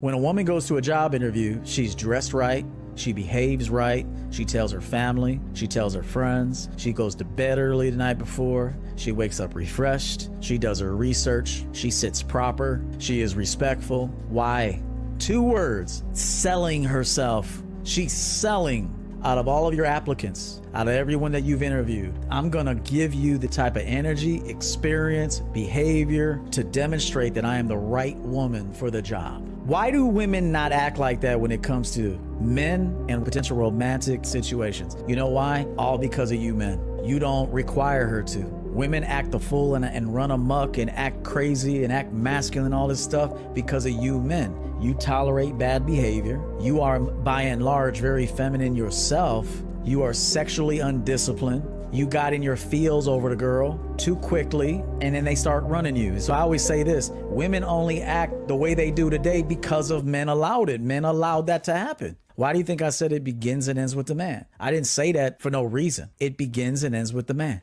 When a woman goes to a job interview, she's dressed right, she behaves right, she tells her family, she tells her friends, she goes to bed early the night before, she wakes up refreshed, she does her research, she sits proper, she is respectful. Why? Two words selling herself. She's selling out of all of your applicants, out of everyone that you've interviewed, I'm gonna give you the type of energy, experience, behavior to demonstrate that I am the right woman for the job. Why do women not act like that when it comes to men and potential romantic situations? You know why? All because of you men. You don't require her to. Women act the fool and, and run amok and act crazy and act masculine, all this stuff because of you men. You tolerate bad behavior. You are, by and large, very feminine yourself. You are sexually undisciplined. You got in your feels over the girl too quickly, and then they start running you. So I always say this women only act the way they do today because of men allowed it. Men allowed that to happen. Why do you think I said it begins and ends with the man? I didn't say that for no reason. It begins and ends with the man.